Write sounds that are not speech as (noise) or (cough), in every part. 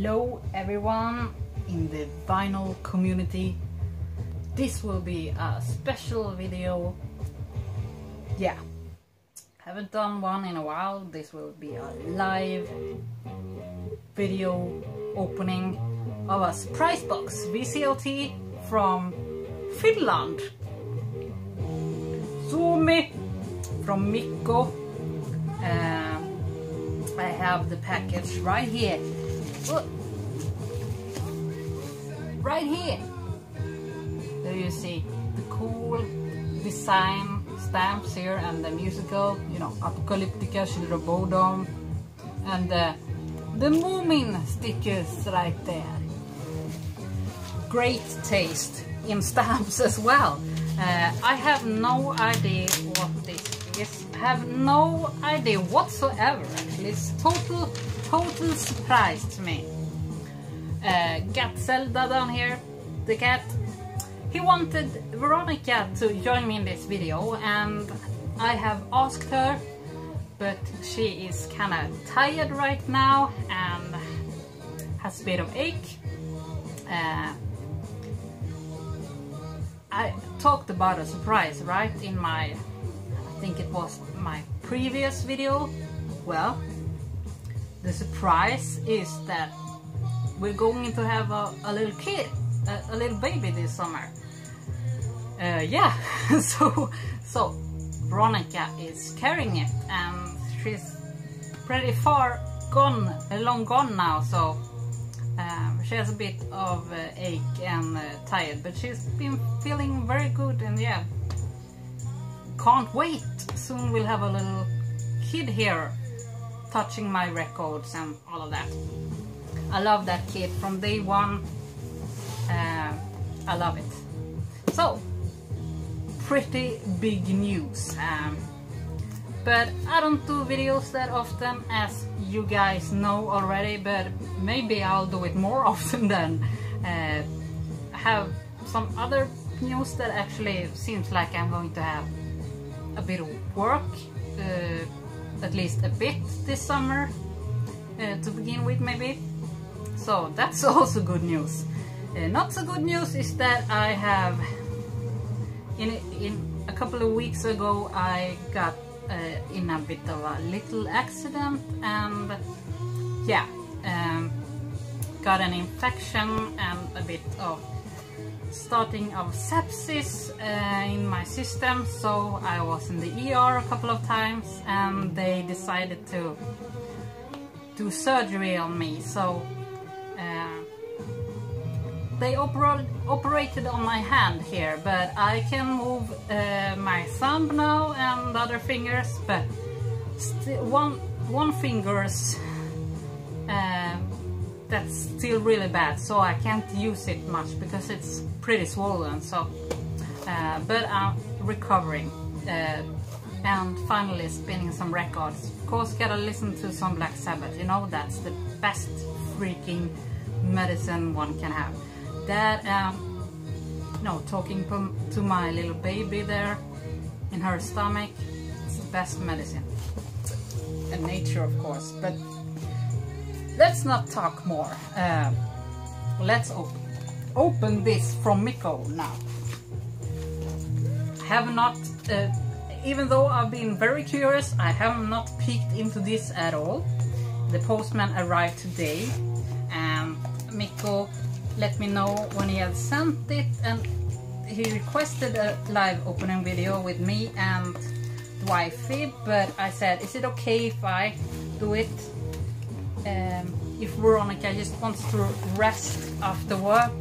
Hello everyone in the vinyl community. This will be a special video. Yeah, haven't done one in a while. This will be a live video opening of a surprise box VCLT from Finland. Suomi from Mikko. Uh, I have the package right here. Look. Right here. There you see the cool design stamps here and the musical, you know, Apocalyptica, Children of Bodom, and uh, the Moomin stickers right there. Great taste in stamps as well. Uh, I have no idea what this is. Have no idea whatsoever actually. It's total, total surprise to me. Uh, got Zelda down here, the cat. He wanted Veronica to join me in this video and I have asked her but she is kinda tired right now and has a bit of ache. Uh, I talked about a surprise, right, in my, I think it was my previous video. Well, the surprise is that we're going to have a, a little kid, a, a, little baby this summer. Uh, yeah, (laughs) so, so Veronica is carrying it and she's pretty far gone, long gone now, so um, she has a bit of uh, ache and uh, tired, but she's been feeling very good and yeah, can't wait. Soon we'll have a little kid here touching my records and all of that. I love that kid from day one. Uh, I love it. So, pretty big news. Um, but I don't do videos that often as you guys know already but maybe I'll do it more (laughs) often than uh, have some other news that actually seems like I'm going to have a bit of work uh, at least a bit this summer uh, to begin with maybe. So that's (laughs) also good news. Uh, not so good news is that I have in, in a couple of weeks ago I got uh, in a bit of a little accident and yeah um, got an infection and a bit of starting of sepsis uh, in my system. So I was in the ER a couple of times and they decided to do surgery on me. So they oper operated on my hand here, but I can move uh, my thumb now and other fingers, but one one finger's uh, that's still really bad, so I can't use it much because it's pretty swollen. So, uh, but I'm recovering uh, and finally spinning some records. Of course, gotta listen to some Black Sabbath. You know that's the best freaking medicine one can have that um, no talking to my little baby there in her stomach it's the best medicine and nature of course but let's not talk more. Uh, let's open this from Mikko now. Have not uh, even though I've been very curious I have not peeked into this at all. The postman arrived today. And Mikko let me know when he had sent it and he requested a live opening video with me and wifey but I said is it okay if I do it um, if Veronica just wants to rest after work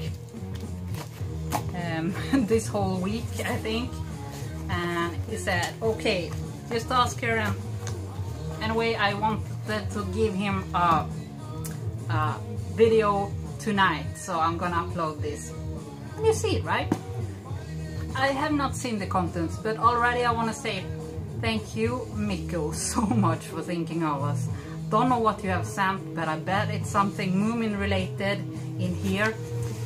um, (laughs) this whole week I think. And he said okay just ask her and anyway I wanted to give him a, a video tonight so I'm gonna upload this. And you see it right? I have not seen the contents but already I want to say thank you Mikko (laughs) so much for thinking of us don't know what you have sent but I bet it's something Moomin related in here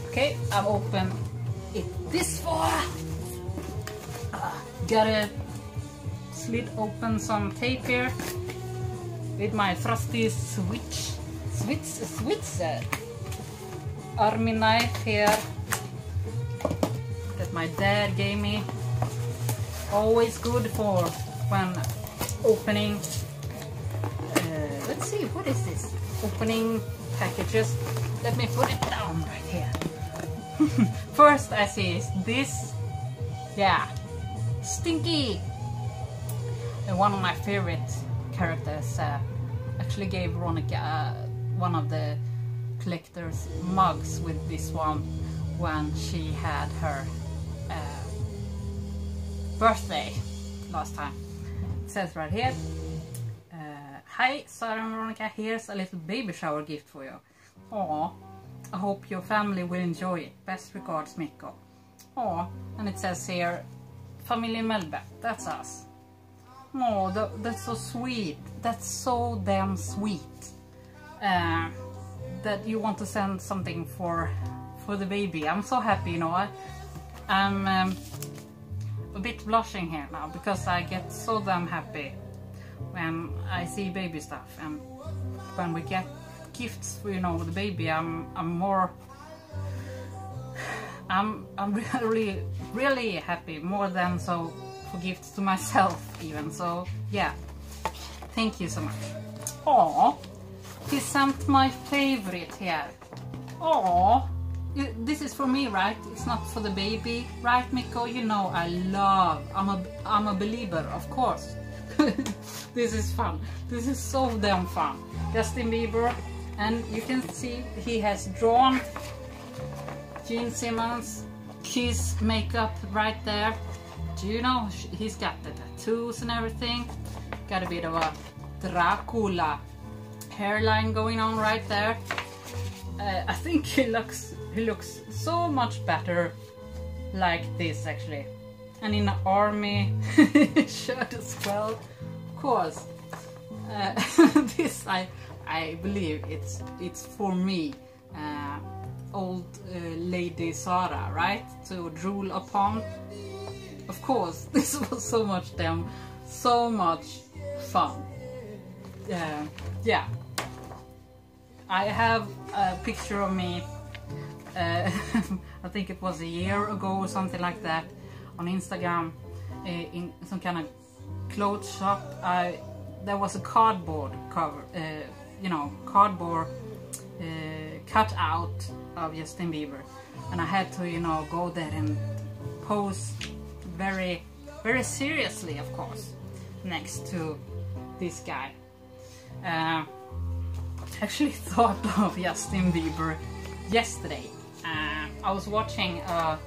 okay I've opened it this far uh, gotta slit open some tape here with my trusty switch Switz, Switzer army knife here that my dad gave me. Always good for when opening. Uh, what is this? Opening packages. Let me put it down right here. (laughs) First I see is this. Yeah, Stinky. And one of my favorite characters uh, actually gave Veronica uh, one of the collector's mugs with this one when she had her uh, birthday last time. It says right here, Hi Sarah and Veronica, here's a little baby shower gift for you. Aw, I hope your family will enjoy it. Best regards Mikko. Aw, and it says here, Familjen Mellberg, that's us. Oh, that, that's so sweet. That's so damn sweet. Uh, that you want to send something for for the baby. I'm so happy, you know. I, I'm um, a bit blushing here now because I get so damn happy when I see baby stuff and when we get gifts you know the baby. I'm I'm more. I'm I'm (laughs) really really happy more than so for gifts to myself even. So yeah, thank you so much. oh He sent my favorite here. Oh, this is for me, right? It's not for the baby, right, Mikko? You know I love. I'm a I'm a believer, of course. (laughs) this is fun. This is so damn fun. Justin Bieber, and you can see he has drawn Gene Simmons kiss makeup right there. Do you know he's got the tattoos and everything? Got a bit of a Dracula hairline going on right there. Uh, I think he looks he looks so much better like this actually. And in the army (laughs) shirt as well. Of course. Uh, (laughs) this I I believe it's it's for me. Uh, old uh, lady Sarah, right? To drool upon. Of course, (laughs) this was so much damn, so much fun. Uh, yeah, I have a picture of me, uh, I think it was a year ago or something like that, on Instagram, uh, in some kind of clothes shop. I, there was a cardboard cover, uh, you know, cardboard uh, cut out of Justin Bieber. And I had to, you know, go there and pose very, very seriously, of course, next to this guy. Uh, (laughs) actually (laughs) thought of Justin Bieber yesterday. Uh, I was watching a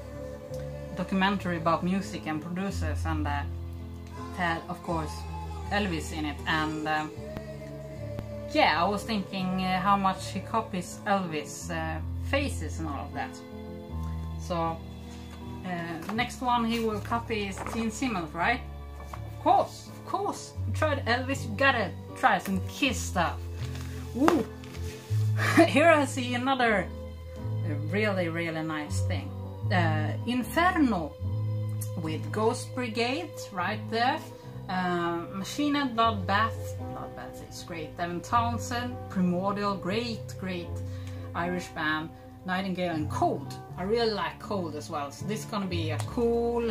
documentary about music and producers and uh, had of course Elvis in it and uh, yeah I was thinking uh, how much he copies Elvis uh, faces and all of that. So uh, next one he will copy is Gene Simmons right? Of course, of course. You tried Elvis, you gotta try some Kiss stuff. Ooh. (laughs) Here I see another really, really nice thing. Uh, Inferno with Ghost Brigade right there. Uh, Machine Head Bloodbath. Bloodbath is great. Devin Townsend, Primordial, great, great Irish band. Nightingale and Cold. I really like Cold as well. So this is gonna be a cool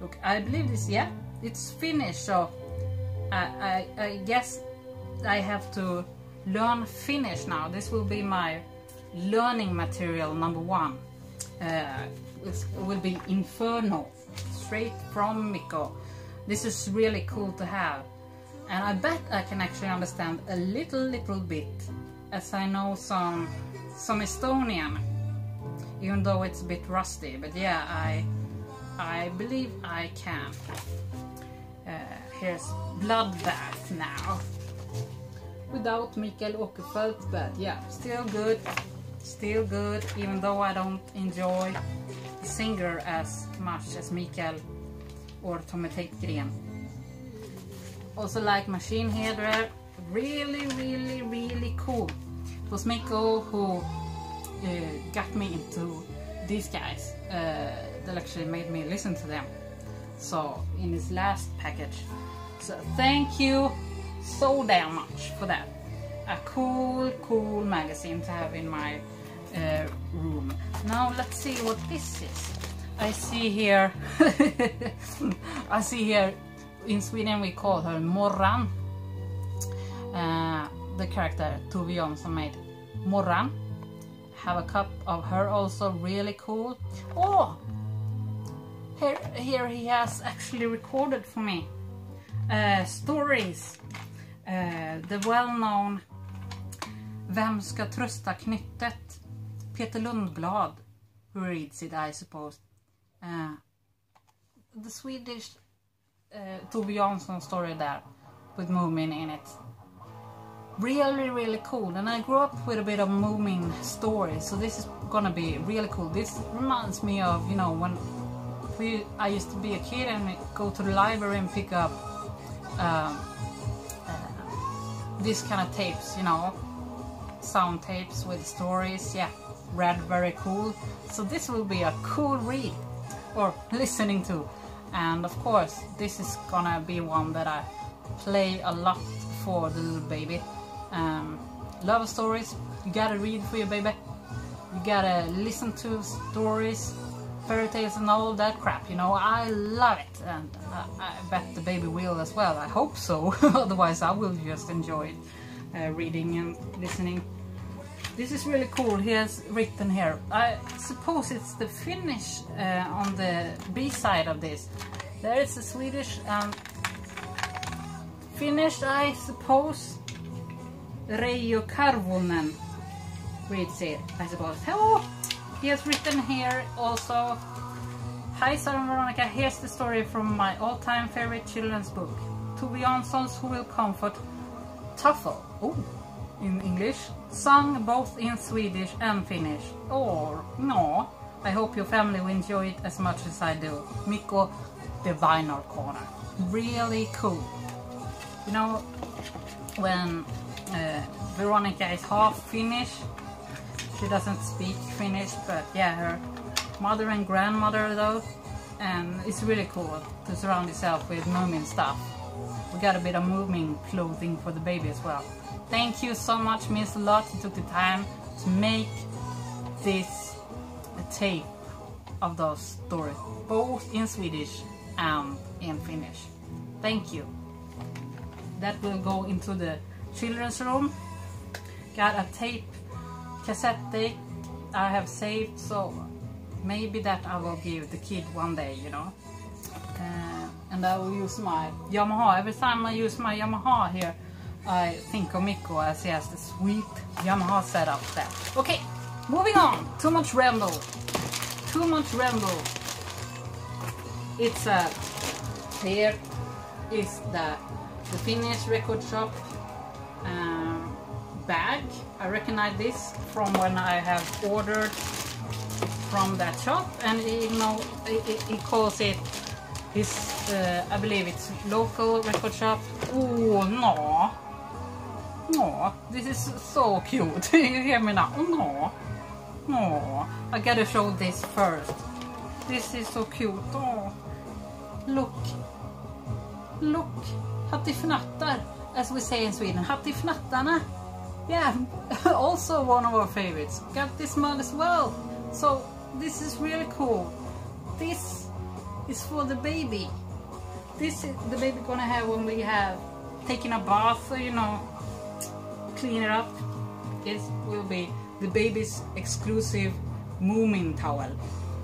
look. I believe this, yeah, it's finished. So I, I, I guess I have to learn Finnish now. This will be my learning material number one. Uh, it will be Inferno, straight from Mikko. This is really cool to have. And I bet I can actually understand a little, little bit, as I know some, some Estonian, even though it's a bit rusty. But yeah, I, I believe I can. Uh, here's Bloodbath now without Mikael Åkerfeldt, but yeah, still good, still good, even though I don't enjoy singer as much as Mikael or Tommy Tägtgren. Also like Machine Head really, really, really cool. It was Mikko who uh, got me into these guys uh, that actually made me listen to them. So in this last package. So thank you so damn much for that. a cool, cool magazine to have in my uh, room. Now let's see what this is. I see here, (laughs) I see here, in Sweden we call her Mårran. Uh, the character Tove Jansson made. Mårran. Have a cup of her also, really cool. Oh! Here, here he has actually recorded for me uh, stories. Uh, the well-known Vem ska trösta knyttet? Peter Lundblad who reads it I suppose. Uh, the Swedish uh, Tove Jansson story there with Moomin in it. Really, really cool. And I grew up with a bit of Moomin stories, so this is gonna be really cool. This reminds me of, you know, when we I used to be a kid and go to the library and pick up um, uh, these kind of tapes, you know, sound tapes with stories. Yeah, read very cool. So this will be a cool read or listening to. And of course, this is gonna be one that I play a lot for the little baby. Um, love stories, you gotta read for your baby. You gotta listen to stories, fairy tales and all that crap, you know, I love it. And I, I bet the baby will as well, I hope so. (laughs) Otherwise I will just enjoy it, uh, reading and listening. This is really cool. He has written here. I suppose it's the Finnish uh, on the B side of this. There is a Swedish and Finnish, I suppose. Reijo Karvonen reads it, I suppose. Oh, he has written here also. Hi Sarah Veronica, here's the story from my all-time favorite children's book. Tove Jansson's Who Will Comfort Toffle. Oh, in English. Sung both in Swedish and Finnish. Or, no. I hope your family will enjoy it as much as I do. Mikko, the vinyl corner. Really cool. You know, when uh, Veronica is half Finnish, she doesn't speak Finnish, but yeah, her mother and grandmother though, and it's really cool to surround yourself with Moomin stuff. We got a bit of Moomin clothing for the baby as well. Thank you so much, Miss lot. You took the time to make this tape of those stories, both in Swedish and in Finnish. Thank you. That will go into the children's room. Got a tape cassette tape I have saved, so maybe that I will give the kid one day, you know. Uh, and I will use my Yamaha. Every time I use my Yamaha here, I think of Mikko as he has the sweet Yamaha setup there. Okay, moving on. Too much ramble. Too much ramble. It's a uh, here is the the Finnish record shop um, bag. I recognize this from when I have ordered from that shop, and you know he calls it his. Uh, I believe it's local record shop. Oh no! No, this is so cute. (laughs) you hear me now? No. No. I gotta show this first. This is so cute. Oh. Look. Look. Hattifnattar. As we say in Sweden. Hattifnattarna. Yeah, (laughs) also one of our favorites. Got this mug as well. So this is really cool. This is for the baby. This is the baby gonna have when we have taken a bath, you know, clean it up, it will be the baby's exclusive Moomin towel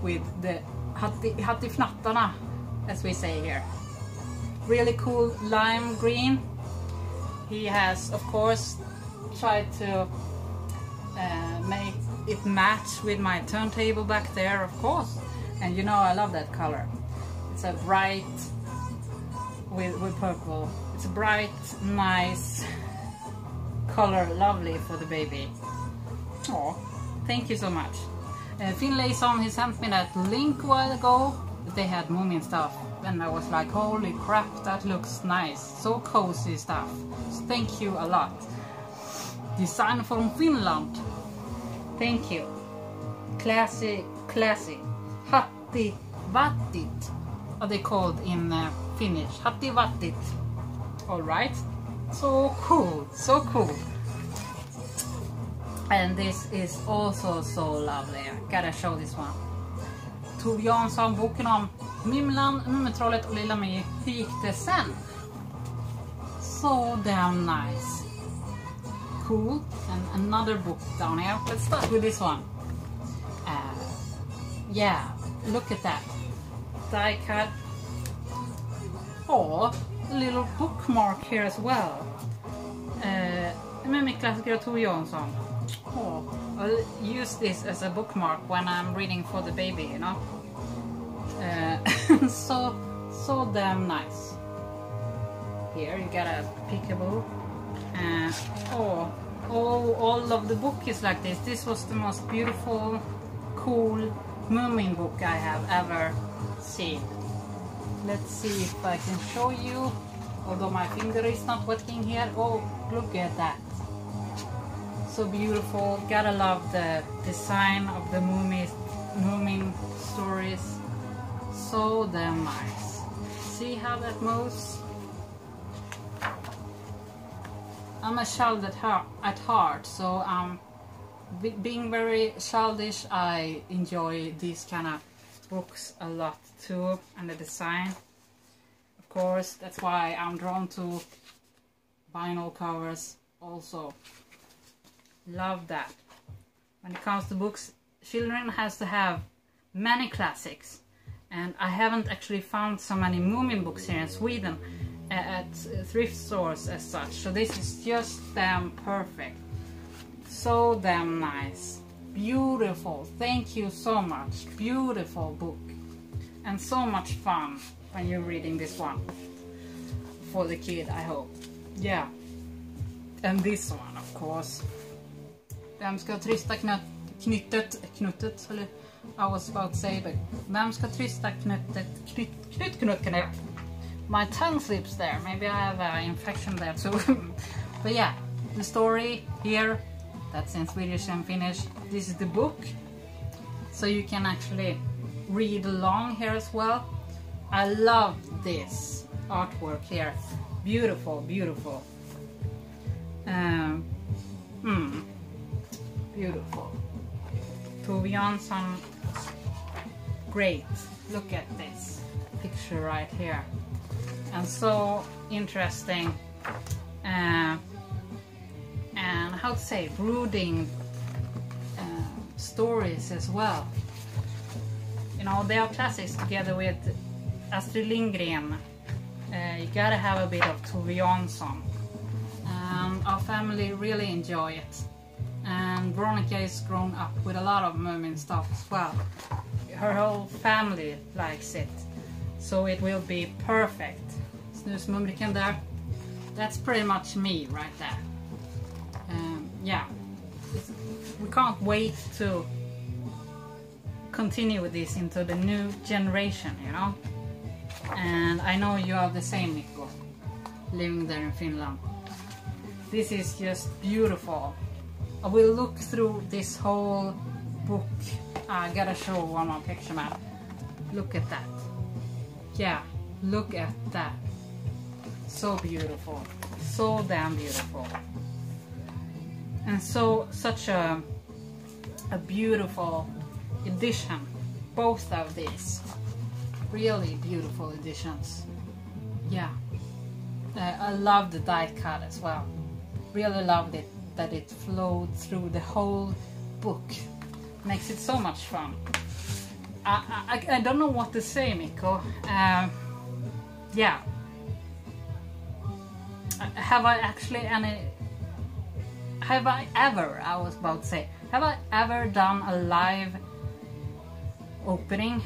with the hattifnattarna, as we say here. Really cool lime green. He has, of course, tried to uh, make it match with my turntable back there, of course. And you know I love that color. It's a bright with, with purple. It's a bright, nice color lovely for the baby. Oh, thank you so much. Uh, Finlayson, he sent me that link a while ago. They had Moomin stuff and I was like, holy crap, that looks nice. So cozy stuff. So thank you a lot. Design from Finland. Thank you. Classy, classy. Hatti Vattit are they called in uh, Finnish. Hattivatit. Alright. So cool, so cool. And this is also so lovely. I gotta show this one. Tove Jansson, boken om Mymlan, Mumintrollet och Lilla My. Gick det sen? So damn nice. Cool. And another book down here. Let's start with this one. Uh, yeah, look at that. Die cut. Oh, little bookmark here as well. Uh, Mummiklassiker av Tove Jansson. Oh, I'll use this as a bookmark when I'm reading for the baby, you know. Uh, (laughs) so, so damn nice. Here you got a peekaboo. Uh, oh, oh, all of the book is like this. This was the most beautiful, cool Moomin book I have ever seen. Let's see if I can show you. Although my finger is not working here. Oh, look at that so beautiful. Gotta love the design of the Moomin, stories. So damn nice. See how that moves? I'm a child at heart, at heart so um, being very childish, I enjoy these kind of books a lot too, and the design. Of course, that's why I'm drawn to vinyl covers also. Love that. When it comes to books children has to have many classics. And I haven't actually found so many Moomin books here in Sweden at thrift stores as such. So this is just damn perfect. So damn nice beautiful. Thank you so much. Beautiful book. And so much fun when you're reading this one. For the kid I hope. Yeah. And this one of course. Vem ska trista knyttet, knuttet, eller? I was about to say, but vem ska trista knuttet, knyt, knytknutten är. My tongue slips there, maybe I have an infection there too. (laughs) but yeah, the story here, that's in Swedish and Finnish. This is the book, so you can actually read along here as well. I love this artwork here. Beautiful, beautiful. Um, hmm beautiful. Tove great. Look at this picture right here. And so interesting. Uh, say, brooding uh, stories as well. You know, they are classics together with Astrid Lindgren. Uh, you gotta have a bit of Tove Jansson. Um, our family really enjoy it and Veronica is grown up with a lot of Moomin stuff as well. Her whole family likes it, so it will be perfect. Snusmumriken there, that's pretty much me right there. Yeah, we can't wait to continue with this into the new generation, you know? And I know you are the same, Mikko, living there in Finland. This is just beautiful. I will look through this whole book. I gotta show one more picture man. Look at that. Yeah, look at that. So beautiful. So damn beautiful. And so such a a beautiful edition. Both of these. Really beautiful editions. Yeah. Uh, I love the die cut as well. Really loved it that it flowed through the whole book. Makes it so much fun. I, I, I don't know what to say, Mikko. Uh, yeah. Have I actually any... Have I ever, I was about to say, have I ever done a live opening?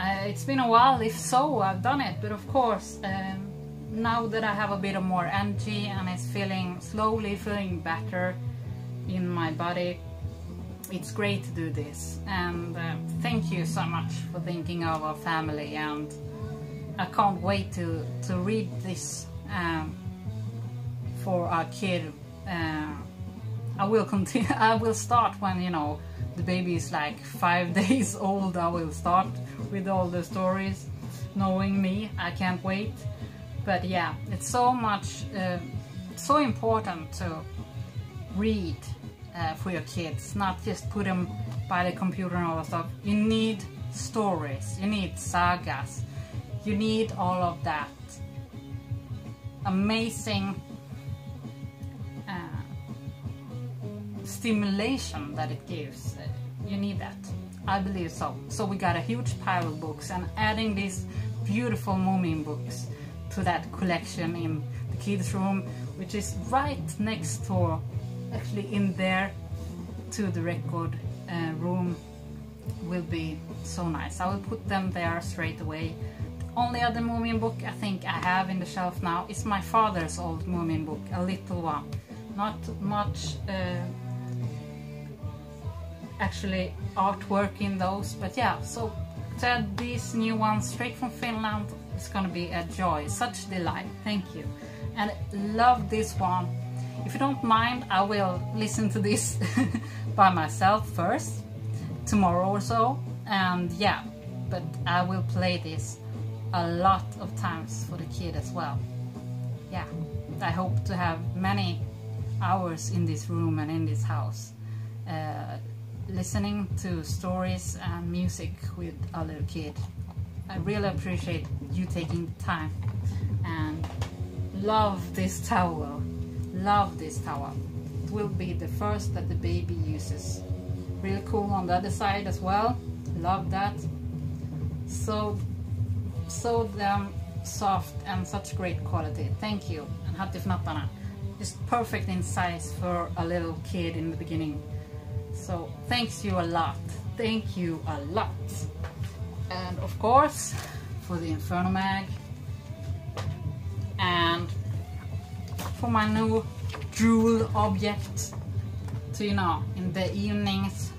Uh, it's been a while, if so, I've done it, but of course, um, now that I have a bit of more energy and it's feeling slowly feeling better in my body it's great to do this and uh, thank you so much for thinking of our family and I can't wait to to read this um, for our kid uh, I will continue (laughs) I will start when you know the baby is like (laughs) five (laughs) days old. I will start with all the stories knowing me. I can't wait. But yeah it's so much uh, so important to read uh, for your kids, not just put them by the computer and all that stuff. You need stories, you need sagas, you need all of that. Amazing stimulation that it gives. Uh, you need that. I believe so. So we got a huge pile of books and adding these beautiful Moomin books to that collection in the kids room, which is right next door, actually in there to the record uh, room will be so nice. I will put them there straight away. The only other Moomin book I think I have in the shelf now is my father's old Moomin book, a little one. Not much uh, actually artwork in those, but yeah, so to add these new ones straight from Finland is gonna be a joy, such delight, thank you. And love this one. If you don't mind, I will listen to this (laughs) by myself first, tomorrow or so, and yeah, but I will play this a lot of times for the kid as well. Yeah, I hope to have many hours in this room and in this house. Uh, listening to stories and music with other kids. I really appreciate you taking time and love this towel. Love this towel. It will be the first that the baby uses. Really cool on the other side as well. Love that. So, so damn soft and such great quality. Thank you. And hattifnattarna. Just perfect in size for a little kid in the beginning. So thanks you a lot. Thank you a lot. And of course, for the Inferno Mag. And for my new drool object. To, you know, in the evenings,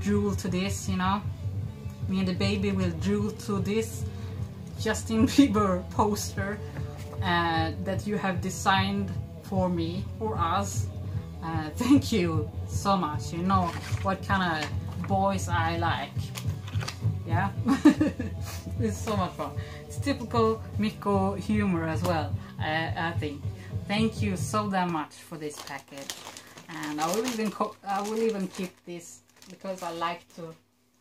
drool to this, you know. Me and the baby will drool to this Justin (laughs) Bieber poster uh, that you have designed for me, or us. Uh, thank you so much. You know what kind of boys I like. Yeah, (laughs) it's so much fun. It's typical Mikko humor as well, I, I think. Thank you so damn much for this package, and I will even I will even keep this because I like to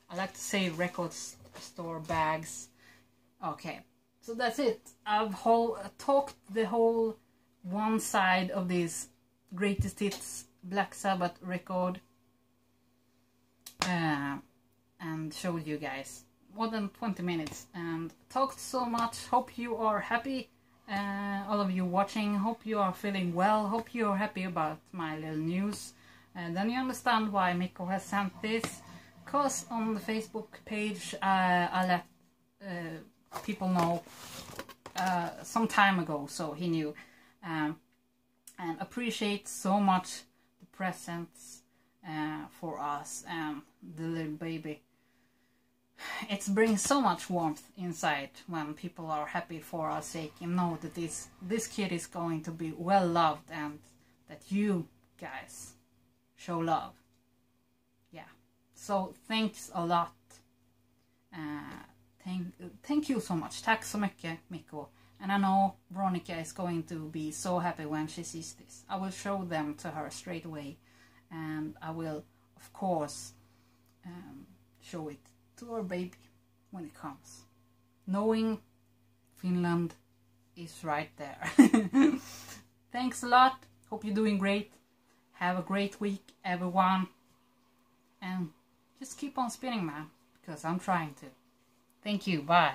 I like to save record store bags. Okay, so that's it. I've whole talked the whole one side of this greatest hits Black Sabbath record uh, and showed you guys. More than 20 minutes and talked so much. Hope you are happy uh, all of you watching. Hope you are feeling well. Hope you are happy about my little news. And then you understand why Mikko has sent this. Because on the Facebook page uh, I let uh, people know uh, some time ago so he knew. Um, and appreciate so much the presents uh, for us and the little baby. It brings so much warmth inside when people are happy for our sake and know that this this kid is going to be well loved and that you guys show love. Yeah. So thanks a lot. Uh, thank, thank you so much. Tack så mycket Mikko. And I know Veronica is going to be so happy when she sees this. I will show them to her straight away. And I will, of course, um, show it to her baby when it comes. Knowing Finland is right there. (laughs) Thanks a lot. Hope you're doing great. Have a great week, everyone. And just keep on spinning, man. Because I'm trying to. Thank you. Bye.